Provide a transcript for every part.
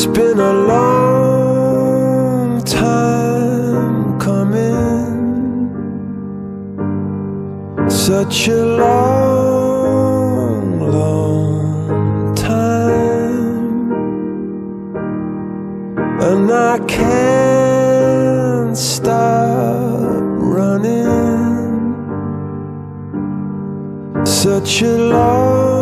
It's been a long time coming. Such a long, long time. And I can't stop running. Such a long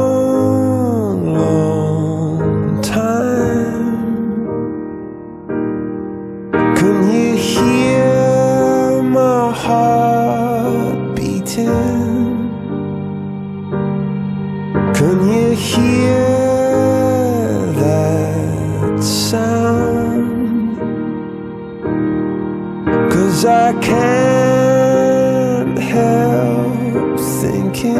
I can't help thinking,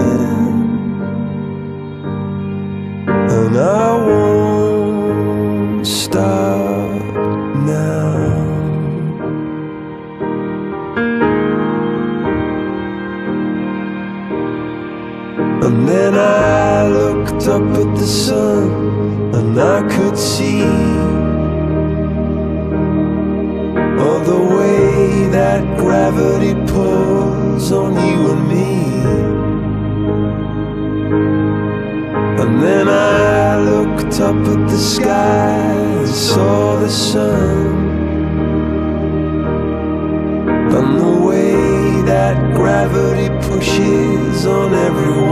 and I won't stop now. And then I looked up at the sun and I could see all the way that gravity pulls on you and me. And then I looked up at the sky and saw the sun. And the way that gravity pushes on everyone,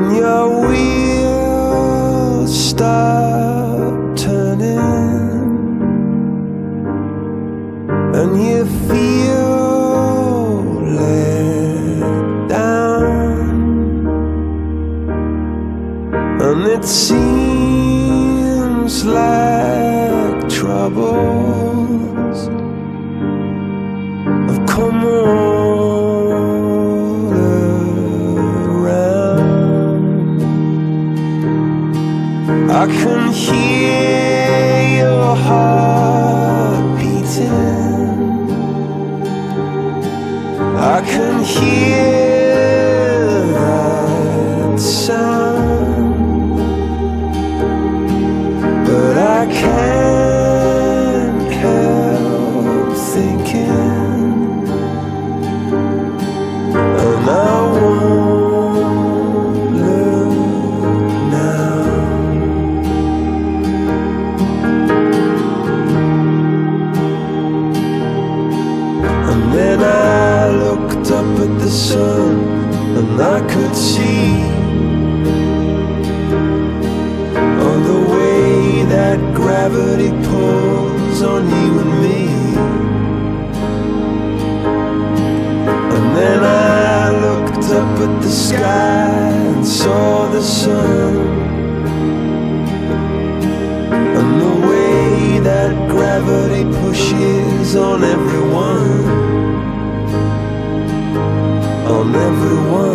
when your wheels stop turning and you feel let down, and it seems like I can hear and I could see all the way that gravity pulls on you and me. And then I looked up at the sky and saw the sun. And the way that gravity pushes on everyone, on. On everyone.